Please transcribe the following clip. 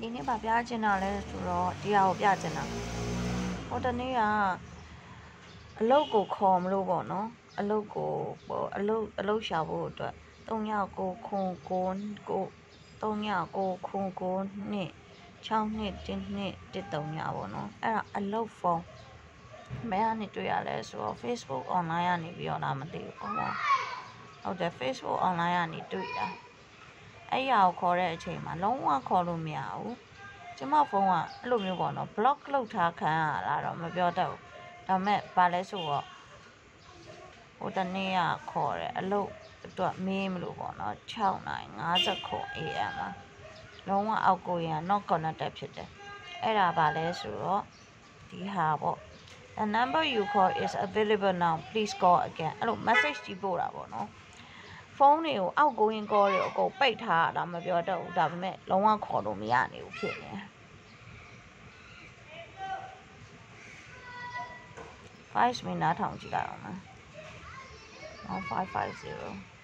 ဒီနေ့ဗာပြချင်တာလဲဆိုတော့ဒီဟာကိုပြချင်တာဟိုတနေ့ကအလုတ်ကိုခေါ်မလို့ပေါ့နော်အလုတ်ကိုဟိုအလုတ်အလုတ်ရှာဖို့အတွက်3ယောက်ကိုခွန်ကိုကို3ယောက်ကိုခွန်ကိုနှစ်6နှစ်1နှစ်1 3ယောက်ပေါ့နော်အဲ့ဒါအလုတ်ဖုန်းဘယ်ကနေတွေ့ရလဲဆိုတော့ Facebook online ကနေပြီးတော့လားမသိဘူးဟုတ်လားဟုတ်တယ် Facebook online ကနေတွေ့တာ အဲ့ရကိုခေါ်တဲ့အချိန်မှာလုံးဝခေါ်လို့မရဘူးကျမဖုန်းကအဲ့လိုမျိုးပေါ့နော် block လုပ်ထားခံရတာတော့မပြောတတ်ဘူးဒါပေမဲ့ဘာလဲဆိုတော့ဟိုတနေ့ကခေါ်တယ်အလုပ်အတွက်မေးမလို့ပေါ့နော်6နိုင်59 AM မှာလုံးဝအောက်ကိုရ not connected ဖြစ်တယ်အဲ့ဒါဘာလဲဆိုတော့ဒီဟာပေါ့ the number you call is available now please call again အဲ့လို message ကြီးပို့တာပေါ့နော် ဖုန်းတွေကိုအောက်ကိုရင်ကောတွေအကုန်ပိတ်ထားတာမပြောတတ်ဘူးဒါပေမဲ့လုံးဝခေါ်လို့မရနေဘူးဖြစ်နေ5မိနစ်နားထောင်ကြည့်လိုက်အောင်နော်1550